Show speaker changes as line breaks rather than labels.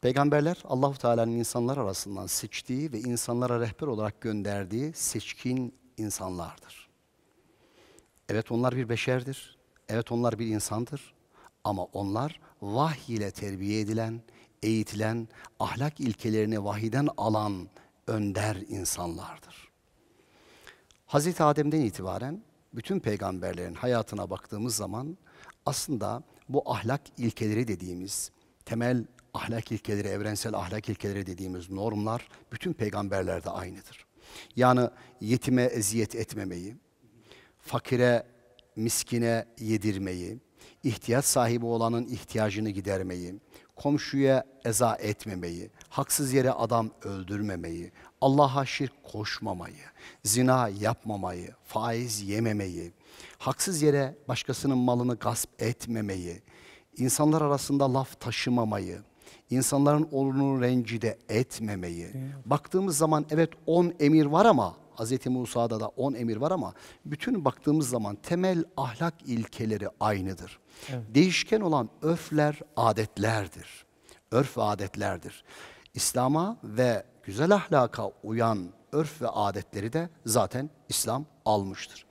Peygamberler Allahu Teala'nın insanlar arasından seçtiği ve insanlara rehber olarak gönderdiği seçkin insanlardır. Evet onlar bir beşerdir. Evet onlar bir insandır. Ama onlar vahiy ile terbiye edilen, eğitilen, ahlak ilkelerini vahiden alan önder insanlardır. Hazreti Adem'den itibaren bütün peygamberlerin hayatına baktığımız zaman aslında bu ahlak ilkeleri dediğimiz temel ahlak ilkeleri, evrensel ahlak ilkeleri dediğimiz normlar bütün peygamberlerde aynıdır. Yani yetime eziyet etmemeyi, fakire, miskine yedirmeyi, ihtiyaç sahibi olanın ihtiyacını gidermeyi, komşuya eza etmemeyi, haksız yere adam öldürmemeyi, Allah'a şirk koşmamayı, zina yapmamayı, faiz yememeyi, haksız yere başkasının malını gasp etmemeyi, insanlar arasında laf taşımamayı, insanların onurunu rencide etmemeyi. Baktığımız zaman evet 10 emir var ama Hz. Musa'da da 10 emir var ama bütün baktığımız zaman temel ahlak ilkeleri aynıdır. Değişken olan örfler, adetlerdir. Örf ve adetlerdir. İslam'a ve güzel ahlaka uyan örf ve adetleri de zaten İslam almıştır.